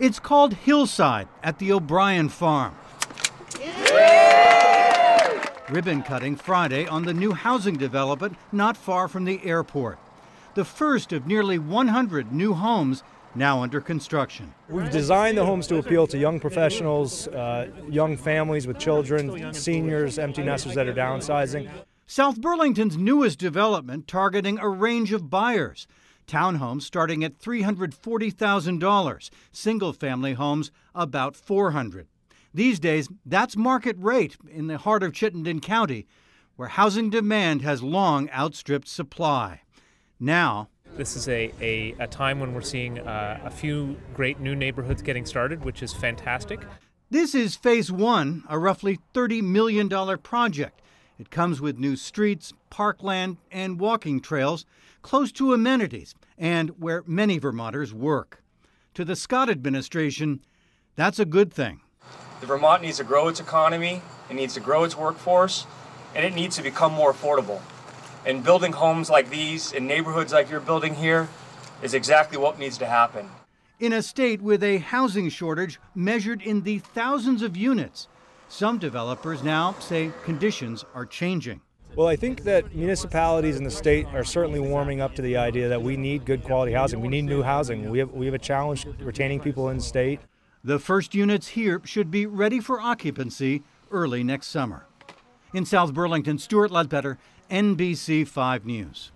It's called Hillside at the O'Brien Farm. Ribbon cutting Friday on the new housing development not far from the airport. The first of nearly 100 new homes now under construction. We've designed the homes to appeal to young professionals, uh, young families with children, seniors, empty nesters that are downsizing. South Burlington's newest development targeting a range of buyers. Townhomes starting at $340,000, single family homes about 400. These days, that's market rate in the heart of Chittenden County, where housing demand has long outstripped supply. Now, this is a, a, a time when we're seeing uh, a few great new neighborhoods getting started, which is fantastic. This is phase one, a roughly $30 million project. It comes with new streets, parkland, and walking trails close to amenities and where many Vermonters work. To the Scott administration, that's a good thing. The Vermont needs to grow its economy, it needs to grow its workforce, and it needs to become more affordable. And building homes like these in neighborhoods like you're building here is exactly what needs to happen. In a state with a housing shortage measured in the thousands of units, some developers now say conditions are changing. Well, I think that municipalities in the state are certainly warming up to the idea that we need good quality housing. We need new housing. We have, we have a challenge retaining people in the state. The first units here should be ready for occupancy early next summer. In South Burlington, Stuart Ledbetter, NBC 5 News.